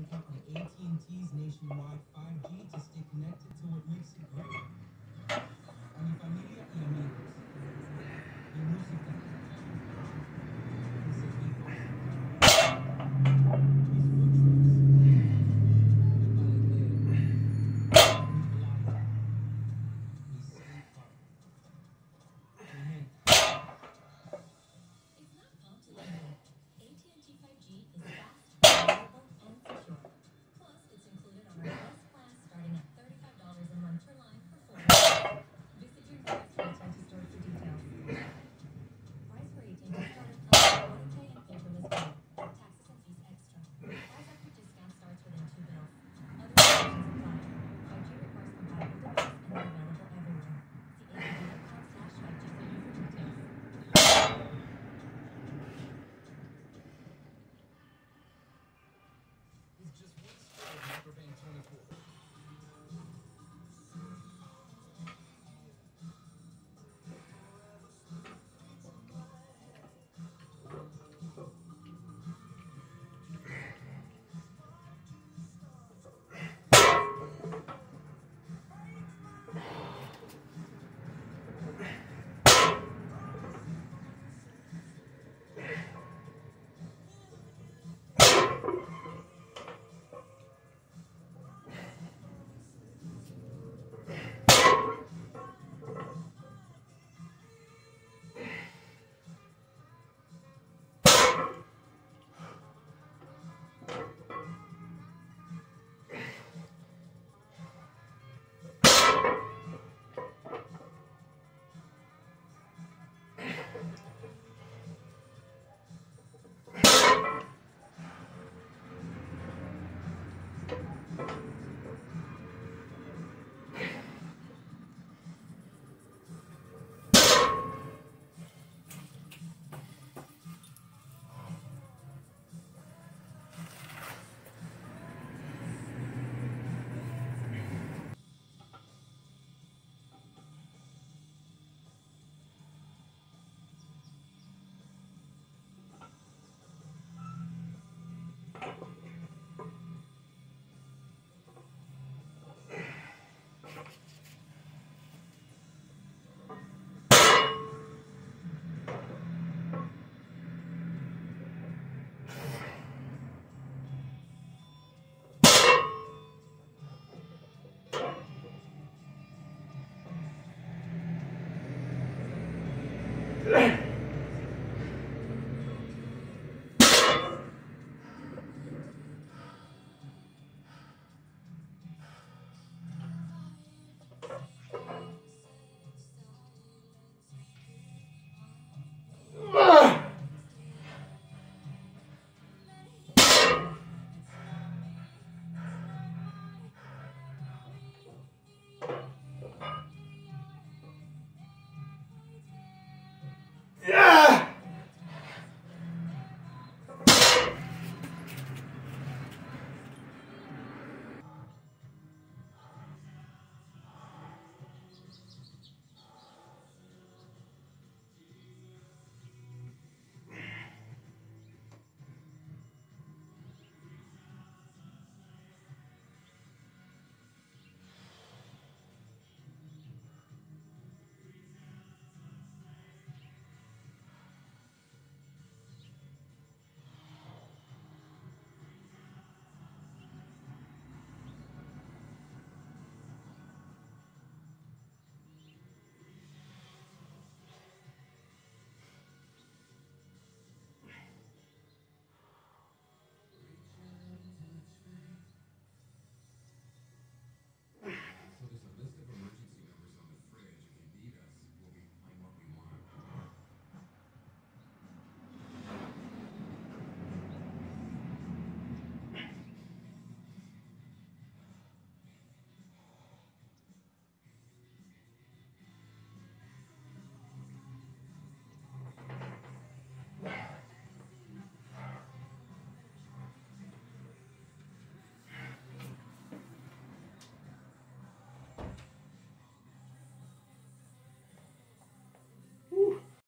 can count on AT&T's nationwide 5G to stay connected to what makes it great. And if familia y amigos. Y.